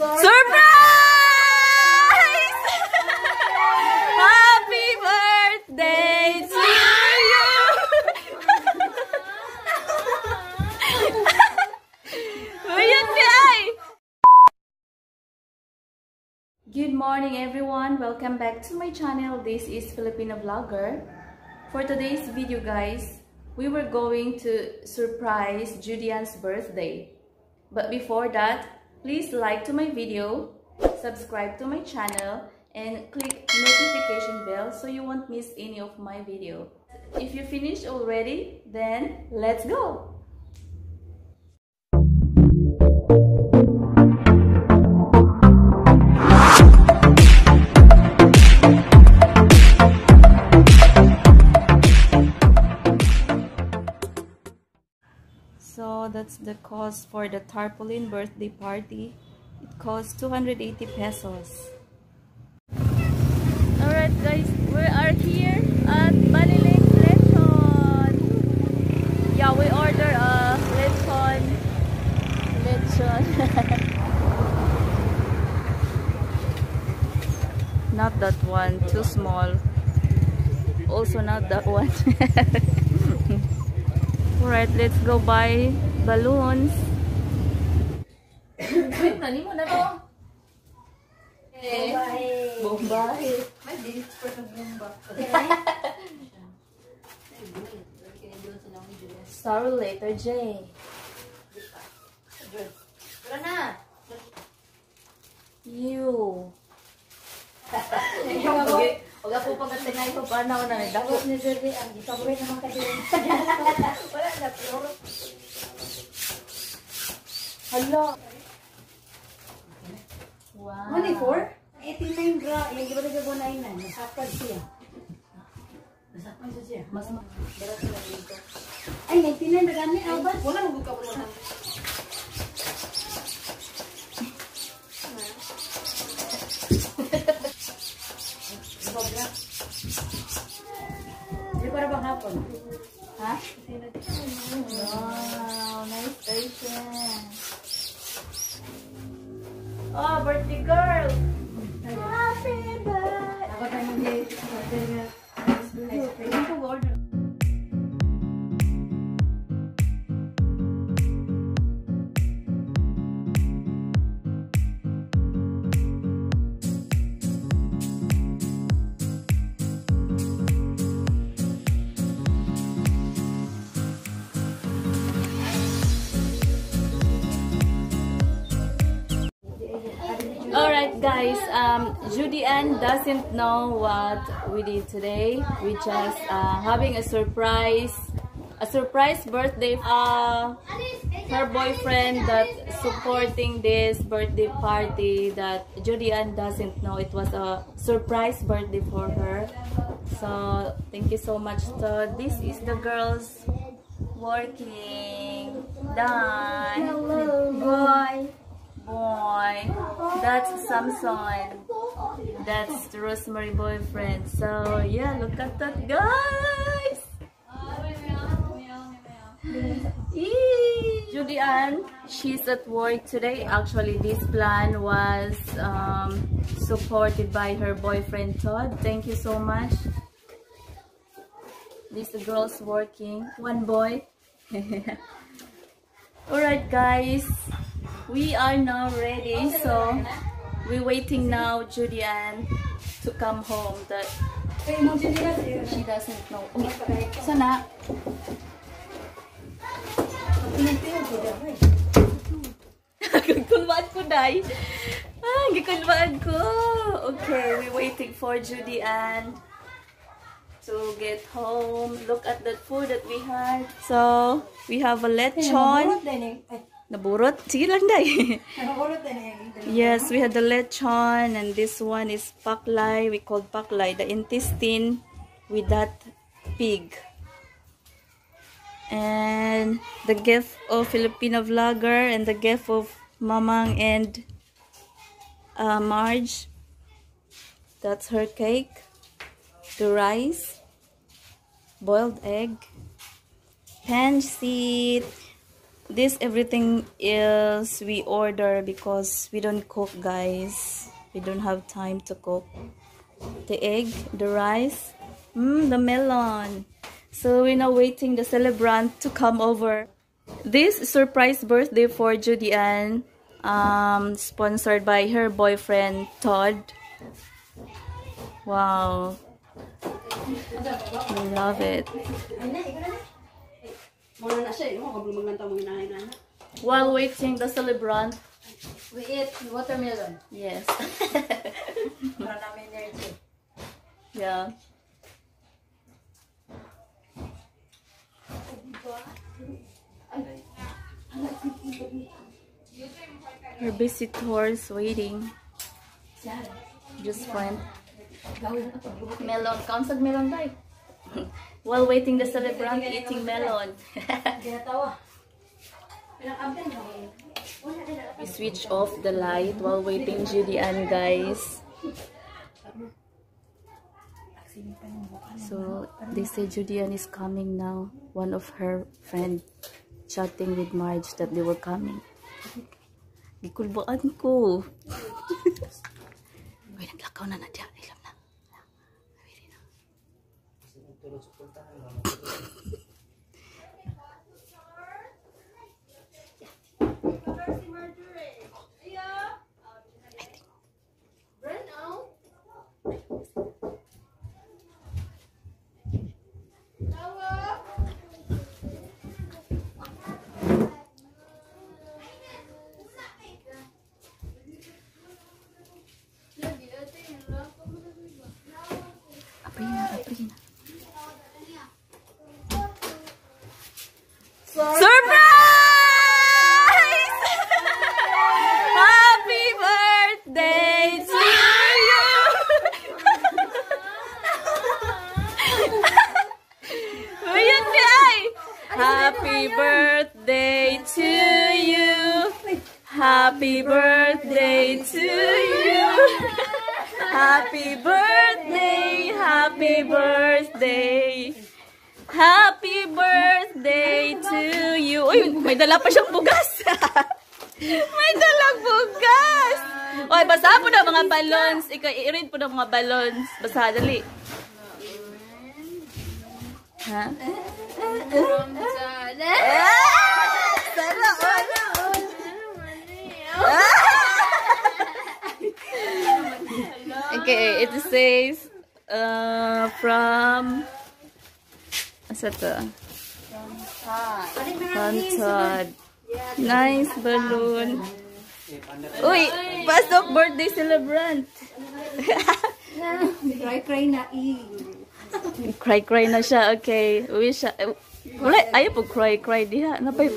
Surprise! Happy birthday to you! Good morning everyone! Welcome back to my channel. This is Filipino Vlogger. For today's video guys, we were going to surprise Julian's birthday. But before that, please like to my video, subscribe to my channel, and click notification bell so you won't miss any of my video. If you finished already, then let's go! Cost for the tarpaulin birthday party. It costs 280 pesos. Alright guys, we are here at Baliling Lechon. Yeah, we order a lechon. Lechon. not that one, too small. Also not that one. Alright, let's go buy balloons. Wait, nani mo na to? Eh, Bombahe. may dilis pa sa bomba. Sorry later, Jay. Tara na! You. Huwag ako pagkatinay ko pa na na dako. Ni Zerbi, ang ikabuhin naman kasi. Wala na, pero Hello. Wow. Money for? 89 gra. Yung di ba na gabo na? Nasakad siya. Nasakad siya. Mas ma- Ay, 99 na gani. Wala mo ka mo na. Ha? Judy Ann doesn't know what we did today. We just uh, having a surprise, a surprise birthday. Uh, her boyfriend that supporting this birthday party that Judy Ann doesn't know it was a surprise birthday for her. So thank you so much. So this is the girls working. Done. Hello, boy. Boy. That's Samson. That's the Rosemary boyfriend. So yeah, look at that, guys. Judy Ann, she's at work today. Actually, this plan was um, supported by her boyfriend Todd. Thank you so much. These girls working. One boy. Alright guys, we are now ready. So, we're waiting now Judy Ann to come home. That she doesn't know. Oh, sana. Pinagtiyo ko Day. Ah, gikulwaan ko. Okay, we're waiting for Judy Ann to get home. Look at the food that we had. So, we have a lechon. Naburot? Sige lang, Day. eh. Yes, we had the lechon and this one is paklay. We called paklay, the intestine with that pig. And the gift of Filipino vlogger and the gift of Mamang and uh, Marge. That's her cake. The rice, boiled egg, pan seed, this everything is we order because we don't cook guys. We don't have time to cook. The egg the rice mm, the melon. So we're now waiting the celebrant to come over. This surprise birthday for Judy Ann um, sponsored by her boyfriend Todd. Wow. I love it Muna na siya, mo kabul maglanta mo inahay na. while waiting the celebrant We eat watermelon. yes Para namin energy. Yeah. Her visitors waiting. Just went. Melon. Council melon right? While waiting the celebrant eating melon. We switch off the light while waiting Judy Ann guys. So they say Judy Ann is coming now. One of her friend chatting with Marge that they were coming. Gikulbaan ko. Uy, naglakaw na na diya. te lo Surprise! Dala pa siyang bugas! may dalang bugas! Oy, basa po na mga balloons. Ikaw, i-read po na mga balloons. Basa, dali. Ha? Sana all! Okay, it says uh, from Asa to? Todd. Nice balloon. Uy, pasok birthday celebrant. Cry cry na i. cry cry na siya. Okay. Uy siya. eh, Wala, ayaw po cry cry diha. Napay.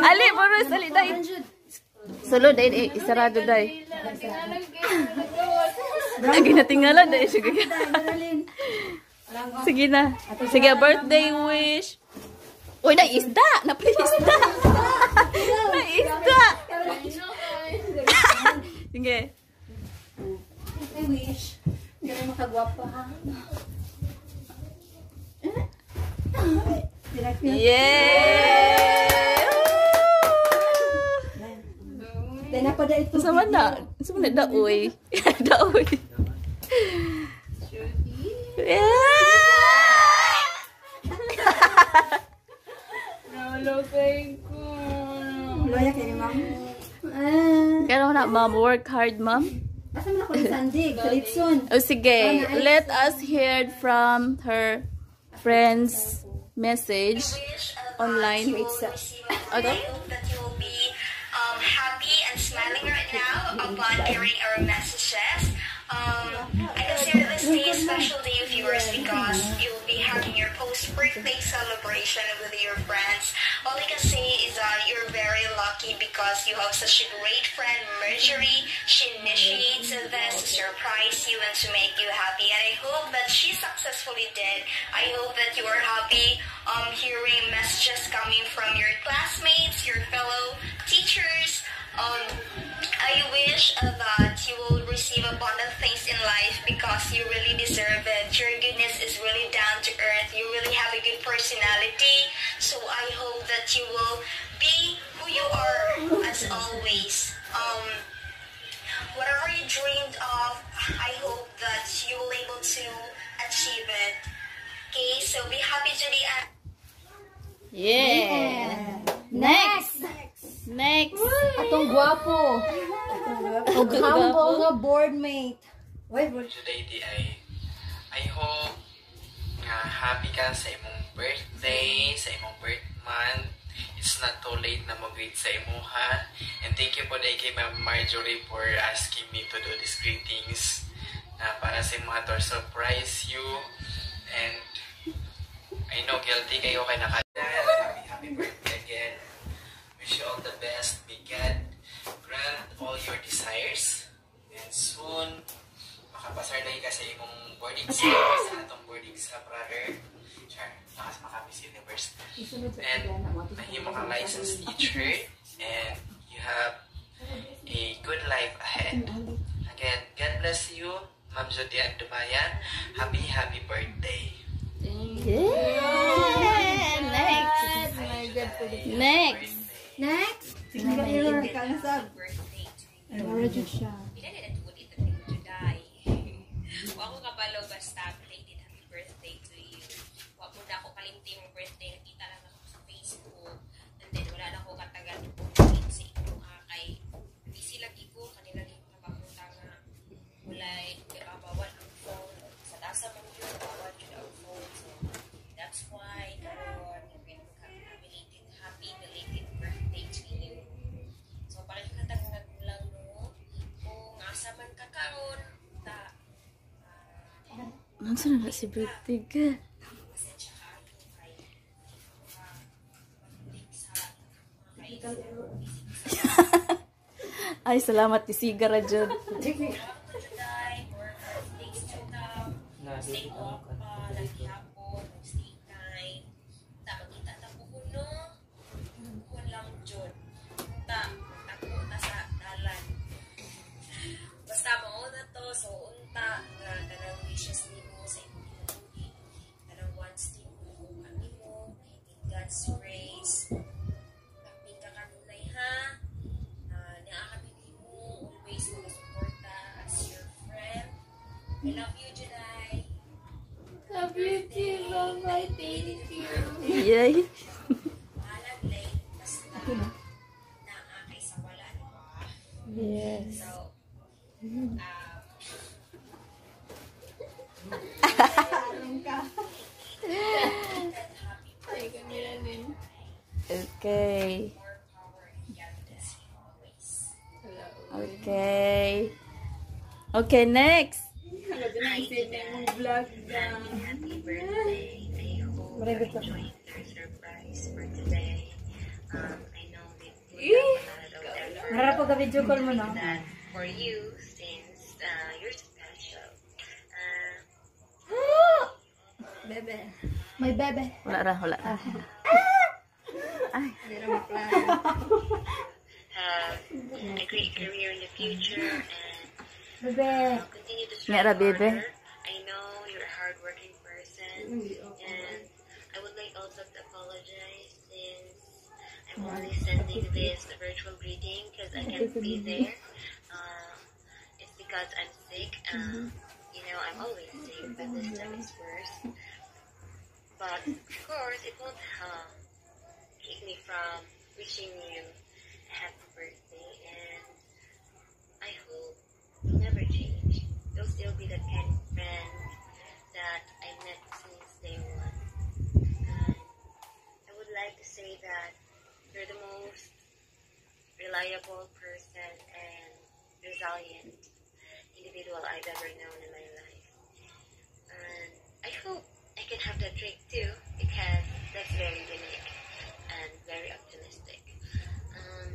ali, boros, ali, dai. Solo, dai, isarado, dai. Lagi na tingala, dai. Sige. Na. Sige, birthday wish. Uy, na isda! Napay isda! na isda! Sige. I wish. Hindi makagwapa ha. Yay! Dahil na pa da ito. Sa mana? Sa mana daoy? daoy. Kaya na, ma'am. Work hard, ma'am. Asa man ako ni Sandig? Sa Litson. O sige, let us hear from her friend's message online. Okay. That you will be um, happy and smiling right now upon hearing our messages. Your post-birthday celebration with your friends. All I can say is that you're very lucky because you have such a great friend, Marjorie. She initiates this to surprise you and to make you happy, and I hope that she successfully did. I hope that you are happy um, hearing messages coming from your classmates, your fellow teachers. Um, I wish uh, that you will receive abundant things in life because you really deserve it. Your goodness is really down to earth. You really have a good personality. So I hope that you will be who you are as always. Um, whatever you dreamed of, I hope that you will able to achieve it. Okay, so be happy, Judy. And Yeah. Next. Next. Atong gwapo. O humble nga board mate. Wait, wait. today di ay I hope nga happy ka sa imong birthday, sa imong birth month. It's not too late na mag-greet sa imuha. And thank you po dahil kay Ma'am Marjorie for asking me to do these greetings na para sa imuha to surprise you. And I know guilty kayo kay naka Happy, happy birthday again. Wish you all the best. May God grant all your desires. And soon, makapasar na ka sa imong boarding sa sa atong boarding sa brother. Char, lakas makapis universe. And mahimo kang licensed teacher and you have a good life ahead. Again, God bless you, Ma'am and Dumayan. Happy, happy birthday. Yeah. Next. Next. Next. To you. Ano jud siya? Pila na natuod ito ni Juday. Wa ko kabalo basta Ano na si birthday ka? Ay, salamat ni Sigara Jud. Salamat ba? Yes. Okay. Okay. Okay, next. happy birthday. I hope effort Harap ko video call mo no. that for you since uh, you're special. Uh, Bebe. May bebe. Wala ra, wala ra. have a great career in the future and Bebe. continue to ra, strive bebe. harder. I know you're a hardworking person, and I'm only sending this virtual greeting because I can't be there. Uh, it's because I'm sick. Uh, You know, I'm always sick, but this time it's worse. But of course, it won't uh, keep me from wishing you a happy birthday, and I hope you'll never change. You'll still be that kind of friend that I met since day one. And I would like to say that you're the most reliable person and resilient individual I've ever known in my life. And I hope I can have that trait too, because that's very unique and very optimistic. Um,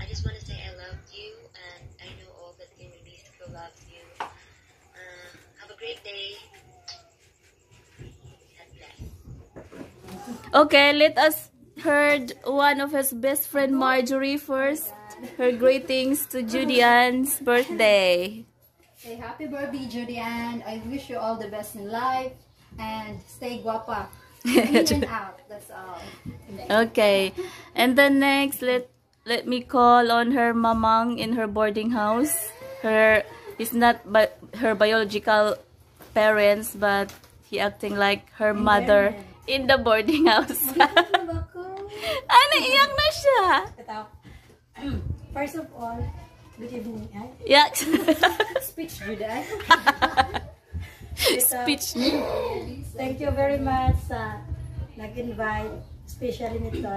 I just want to say I love you, and I know all that in Mexico loves you. Uh, have a great day. Okay, let us heard one of his best friend Marjorie first. Her greetings to Julian's birthday. Hey, happy birthday, Judy, and I wish you all the best in life and stay guapa. In and out. That's all. Okay. And then next, let let me call on her mamang in her boarding house. Her is not bi her biological parents, but he acting like her mother in the boarding house. ah, naiyak na siya. First of all, good evening. Ay, Yeah. speech good ay. Speech. Thank you very much sa nag-invite, especially nito.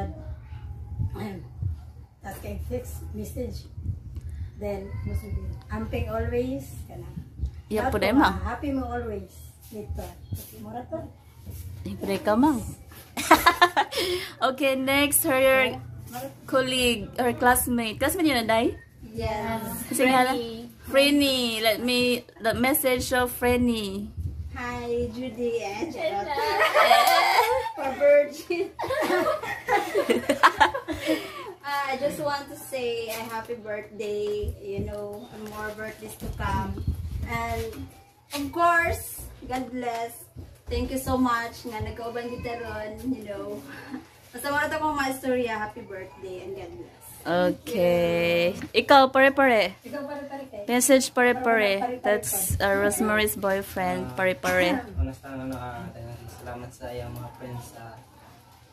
Tapos kay fix message. Then, amping always. Yeah, po mang. Happy mo always. Nito. Mura to. Libre ka mang. okay, next, her colleague, her classmate. Classmate yun na, Day? Yes. Sige, hala. Frenny. Let me, the message of Frenny. Hi, Judy and for Virgin. I just want to say a happy birthday. You know, and more birthdays to come. And of course, God bless. Thank you so much nga nagkauban kita ron, you know. Basta mga ito kong mga istorya, happy birthday and God bless. Okay. Ikaw, pare-pare. Ikaw pare pare kay. Message pare-pare. That's uh, Rosemary's boyfriend, pare-pare. Honest na ano, ah, salamat sa iyang mga friends sa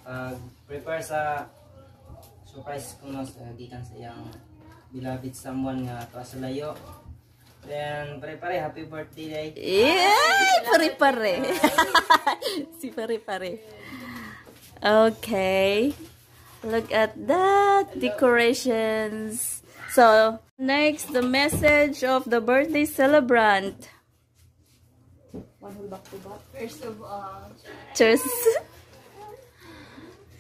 pag-prepare sa surprise ko no, sa gikan sa iyang beloved someone nga to sa layo. Then, pare-pare, happy birthday day. Yay! Pare-pare. si pare-pare. Okay. Look at that. Decorations. So, next, the message of the birthday celebrant. First of all, Cheers.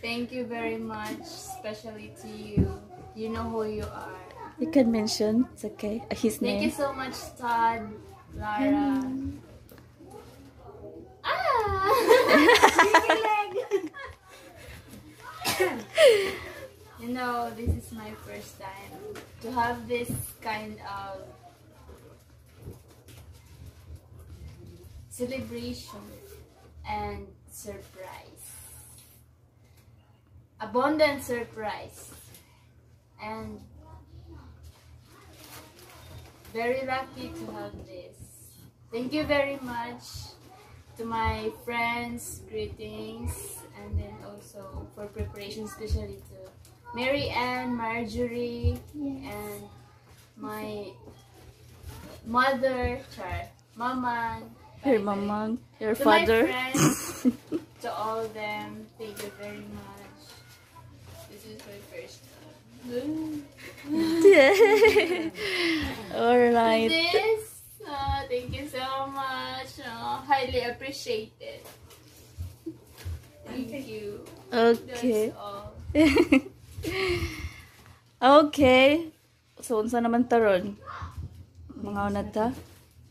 thank you very much, especially to you. You know who you are. You can mention. It's okay. His Thank you so much, Todd, Lara. Hmm. Ah! you know, this is my first time to have this kind of celebration and surprise. Abundant surprise. And very lucky to have this. Thank you very much to my friends, greetings, and then also for preparation, especially to Mary Ann, Marjorie, and my mother, Char, Mama, Your mamang. Your to my father. friends, to all of them, thank you very much. This is my first time. Alright. this. Uh, thank you so much. Uh, highly appreciated. Thank you. Okay. Okay. So, unsa naman taron? Mga una ta?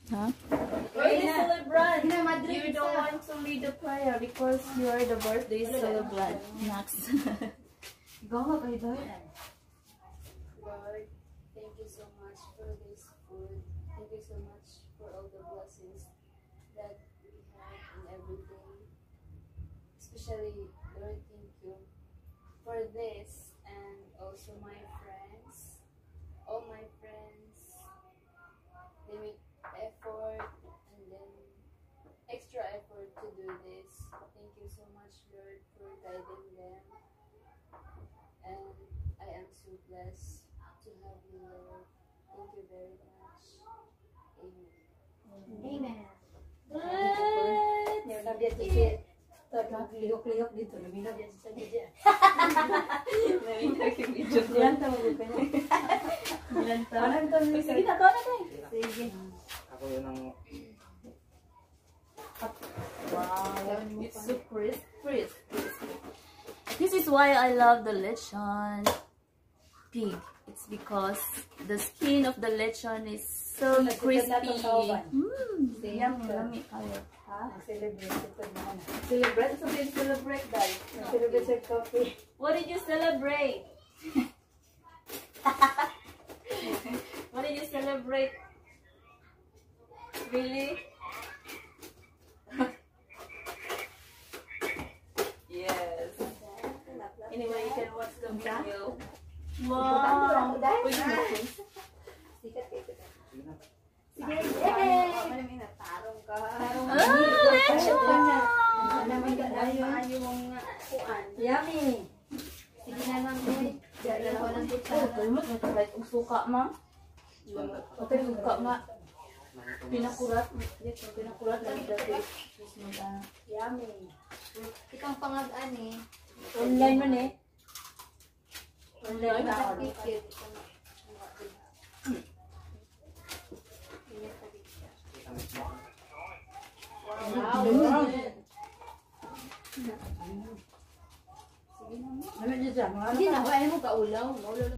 Ha? celebrant. You don't want to lead the prayer because you are the birthday celebrant. Next. Go nga Especially, Lord, thank you for this and also my friends. All my friends, they make effort and then extra effort to do this. Thank you so much, Lord, for guiding them. And I am so blessed to have you, Lord. Thank you very much. Amen. Amen. Yung nabiyat Wow. It's so crisp. Crisp. This is why I love the lechon pig. It's because the skin of the lechon is so crispy. Mmm, yummy, yummy. Ha? Ang celebrate ito naman. Celebrate? Did celebrate, guys. Celebrate sa coffee. What did you celebrate? what did you celebrate? Really? Anyway, you can watch the video. Wow! Pwede mo please? Tarong ka. Ah, lechon! Maayo mong kuan. Yummy. Sige na lang. Dala ko lang kita. Oh, kalmot, may kahit ang suka, ma'am. Suka. Pinakurat. Lang dati. Yummy. Ikang pangag-an eh. Online man eh. Online na. Cute. 我们的小孩儿我们的小孩儿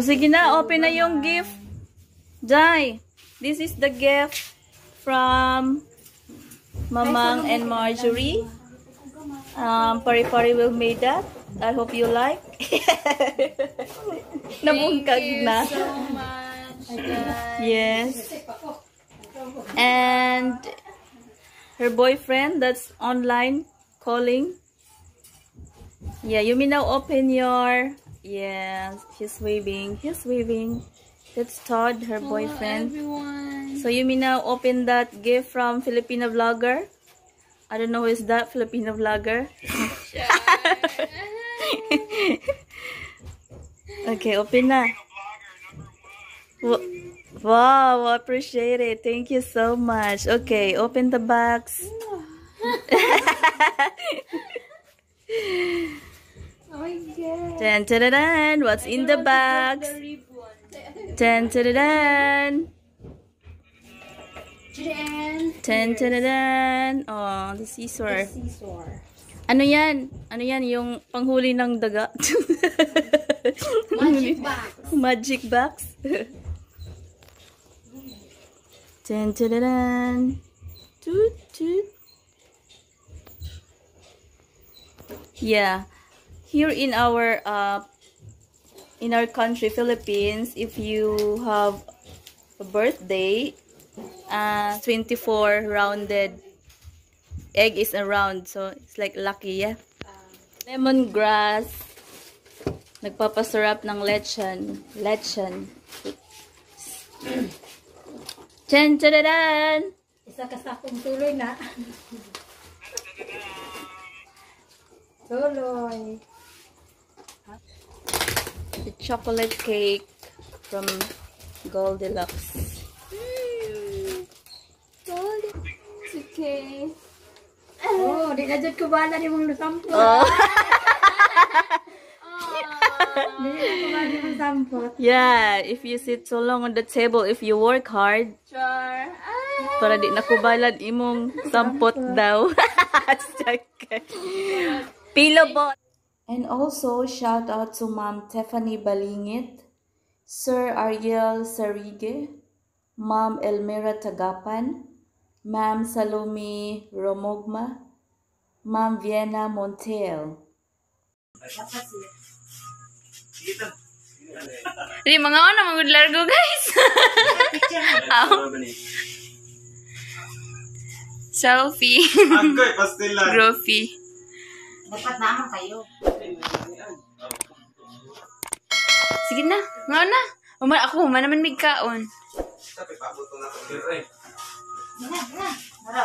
O sige na, open na yung gift. Jai, this is the gift from Mamang and Marjorie. Um, pari-pari will made that. I hope you like. Nabungkag na. so much, guys. Yes. And her boyfriend that's online calling. Yeah, you may now open your. Yes, he's waving. He's waving. That's Todd, her boyfriend. everyone. So you may now open that gift from Filipino vlogger. I don't know who is that Filipino vlogger. okay, open na. Wa- Wow, appreciate it. Thank you so much. Okay, open the box. Dun, dun, dun, dun. What's in the box? Dun, dun, dun, dun. Dun, dun, dun, dun. Oh, the. Scissor. Ano yan? Ano yan? Yung panghuli ng daga? Magic box. Magic box. dun, dun, dun, dun. Toot, toot. Yeah. Here in our uh in our country Philippines, if you have a birthday, uh 24 rounded egg is around so it's like lucky, yeah. Lemongrass. Nagpapasarap ng lechon. Lechon. Chan chadadan! Isa ka sa akong tuloy na. tuloy. Chocolate cake from Goldilocks. It's okay. Oh, di na dyan ko bala ni mong nasampot. Oh. Di na ko bala ni mong sampot. Yeah, if you sit so long on the table, if you work hard, Char. Ah. para di nakubalad imong sampot daw. Pillow bot. And also, shout out to Ma'am Tiffany Balingit, Sir Ariel Sarige, Ma'am Elmira Tagapan, Ma'am Salome Romogma, Ma'am Vienna Montiel. Di, mga ano, mga largo, guys. Selfie. Angkoy, pastel lang. Trophy. Dapat naman kayo. Sige na. Nga na. Uma, ako, uma naman may kaon. Na na. Mara.